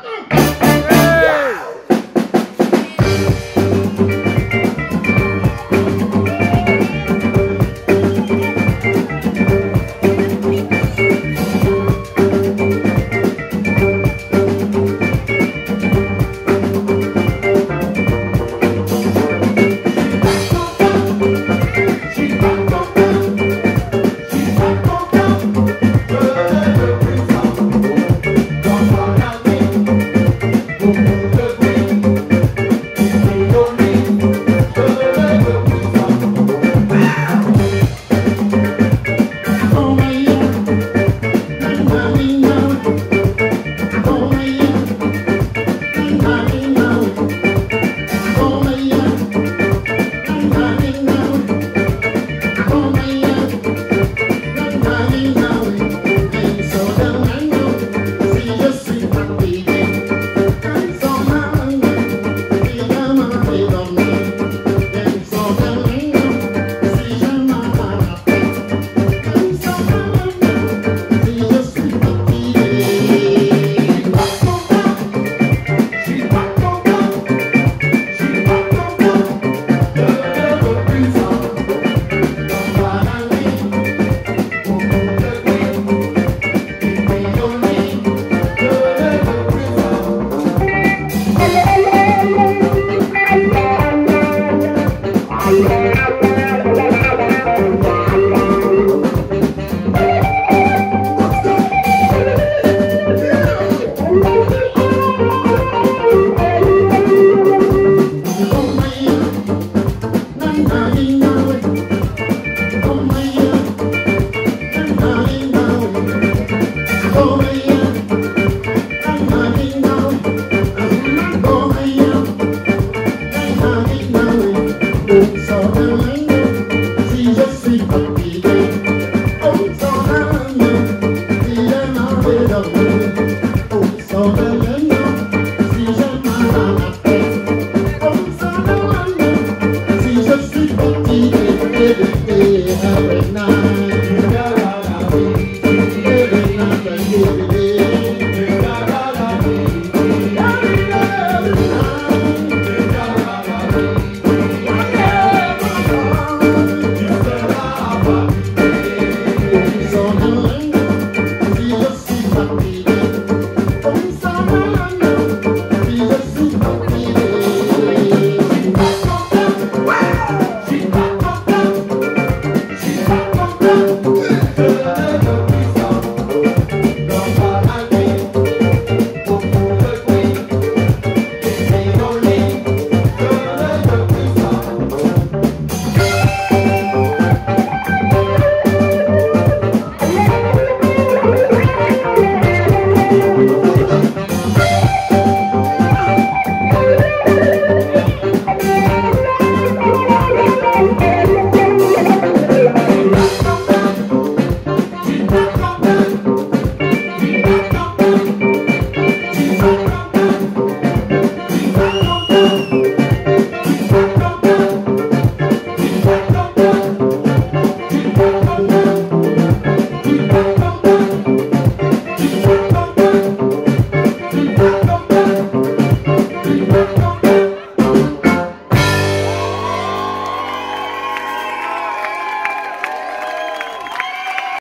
Hey! Money. I'm